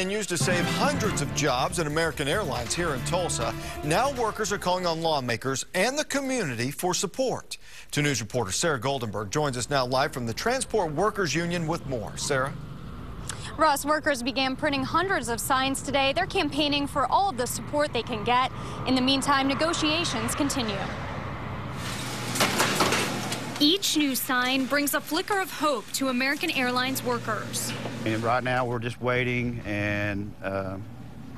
And used to save hundreds of jobs at American Airlines here in Tulsa. Now workers are calling on lawmakers and the community for support. 2 News reporter Sarah Goldenberg joins us now live from the Transport Workers Union with more. Sarah? Russ, workers began printing hundreds of signs today. They're campaigning for all of the support they can get. In the meantime, negotiations continue. Each new sign brings a flicker of hope to American Airlines workers. And right now, we're just waiting and uh,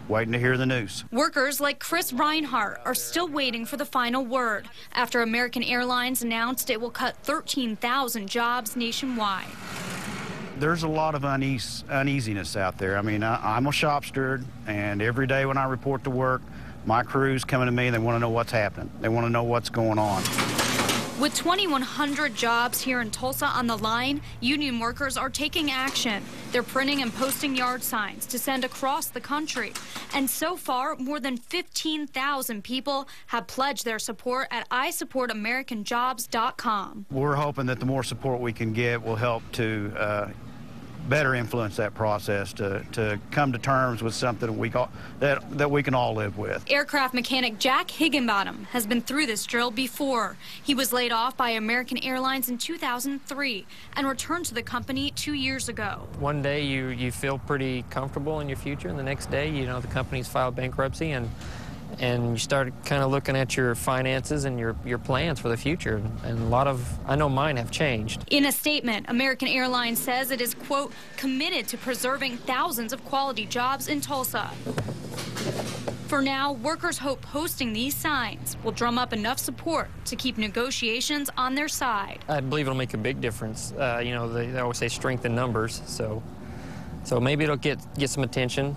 waiting to hear the news. Workers like Chris Reinhart are still waiting for the final word after American Airlines announced it will cut 13,000 jobs nationwide. There's a lot of unease, uneasiness out there. I mean, I, I'm a shop steward, and every day when I report to work, my crew's coming to me and they want to know what's happening. They want to know what's going on. With 2,100 jobs here in Tulsa on the line, union workers are taking action. They're printing and posting yard signs to send across the country. And so far, more than 15,000 people have pledged their support at isupportamericanjobs.com. We're hoping that the more support we can get will help to uh, better influence that process to, to come to terms with something we call, that, that we can all live with. Aircraft mechanic Jack Higginbottom has been through this drill before. He was laid off by American Airlines in 2003 and returned to the company two years ago. One day you, you feel pretty comfortable in your future, and the next day, you know, the company's filed bankruptcy and and you start kind of looking at your finances and your, your plans for the future. And a lot of, I know mine have changed. In a statement, American Airlines says it is, quote, committed to preserving thousands of quality jobs in Tulsa. For now, workers hope posting these signs will drum up enough support to keep negotiations on their side. I believe it'll make a big difference. Uh, you know, they, they always say strength in numbers, so so maybe it'll get get some attention.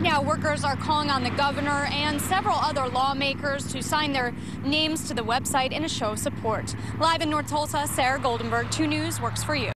Now, workers are calling on the governor and several other lawmakers to sign their names to the website in a show of support. Live in North Tulsa, Sarah Goldenberg, 2 News works for you.